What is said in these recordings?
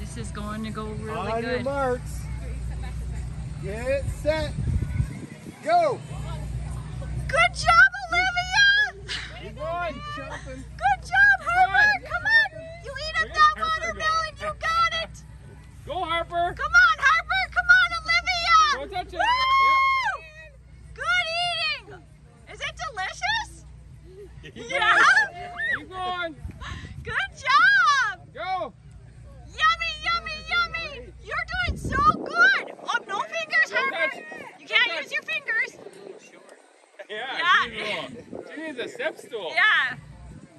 This is going to go really On your good. marks. Get set. Go. Good job, Olivia! Keep going. Jumping. Good job, Harper! Come on! You eat up Where's that Harper watermelon! You got it! Go, Harper. Come on, Harper! Come on, Olivia! Don't touch it. Woo! Good eating! Is it delicious? Keep Yeah. going. Keep going. Good job! Go. Yummy, yummy, yummy! You're doing so good! Oh, no fingers, Don't Harper! touch. You can't Don't use your fingers. Yeah. Yeah. She needs, a step stool. Yeah.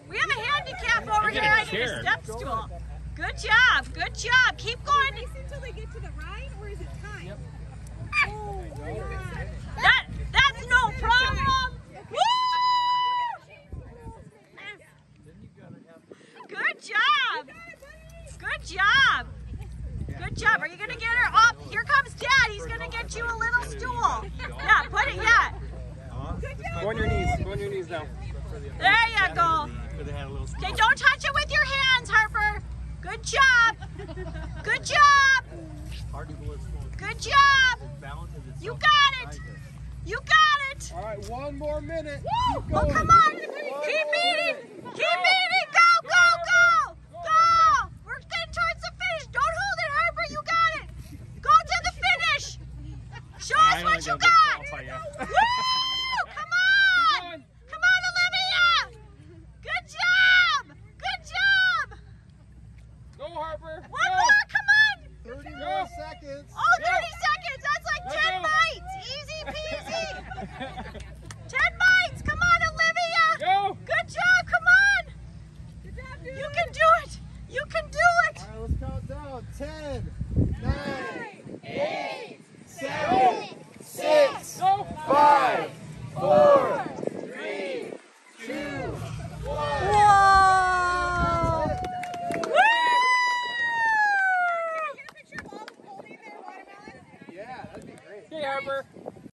We have a handicap over here. a I need a step stool. Good job. Good job. Keep going. Race until they get to the ride, or is it time? Oh, That that's no problem. Woo! Good job. Good job. Good job. Are you gonna get her up? Here comes Dad. He's gonna get you a little stool. Yeah, put it. Yeah. Go on your knees. Go on your knees now. There you go. Okay, don't touch it with your hands, Harper. Good job. Good job. Good job. You got it. You got it. All right, one more minute. Woo! Keep Oh, come on. Keep eating. Keep eating. Go, go, go. Go. We're getting towards the finish. Don't hold it, Harper. You got it. Go to the finish. Show us what you got. Woo! Come on. going. Come on, Olivia. Good job. Good job. Go, Harper. One Go. more. Come on. 30 more seconds. Oh, 30 Go. seconds. That's like Let's 10 go. bites. Easy peasy. 10 bites. Come on, Olivia. Go. Good job. Come on. You can do it. You can do it. All right, let's count down. 10, 9, 8, 7, 6, 5, 4, 3, 2, 1. Whoa. Woo! Yeah, that'd be great. Okay, Harper.